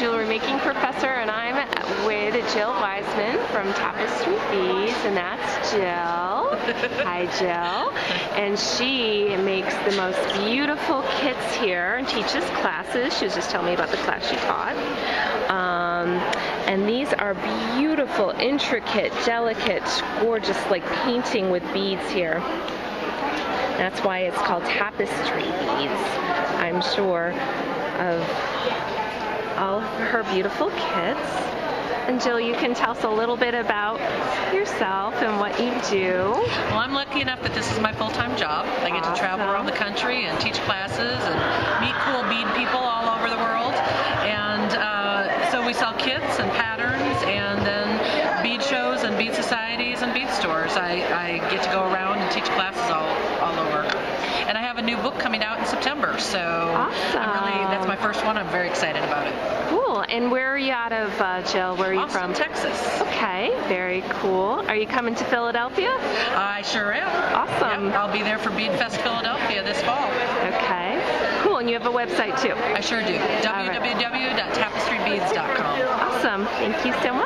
Jewelry Making Professor, and I'm with Jill Wiseman from Tapestry Beads, and that's Jill. Hi, Jill. And she makes the most beautiful kits here and teaches classes. She was just telling me about the class she taught. Um, and these are beautiful, intricate, delicate, gorgeous, like painting with beads here. That's why it's called tapestry beads. I'm sure of all of her beautiful kits. And Jill, you can tell us a little bit about yourself and what you do. Well, I'm lucky enough that this is my full-time job. I get to travel around the country and teach classes and meet cool bead people all over the world. And uh, so we sell kits and patterns and then bead shows and bead societies and bead stores. I, I get to go around and teach classes all, all over. And I have a new book coming out in September, so I'm really first one. I'm very excited about it. Cool. And where are you out of, uh, Jill? Where are you Austin, from? Texas. Okay, very cool. Are you coming to Philadelphia? I sure am. Awesome. Yep, I'll be there for Bead Fest Philadelphia this fall. Okay. Cool. And you have a website too. I sure do. www.tapestrybeads.com. Awesome. Thank you so much.